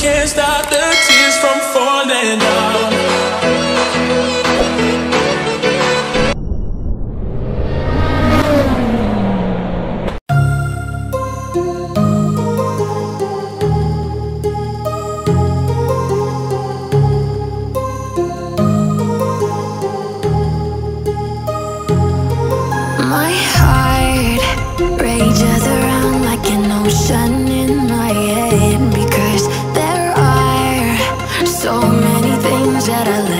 can't stop the tears from falling down. that I left.